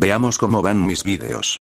Veamos cómo van mis vídeos.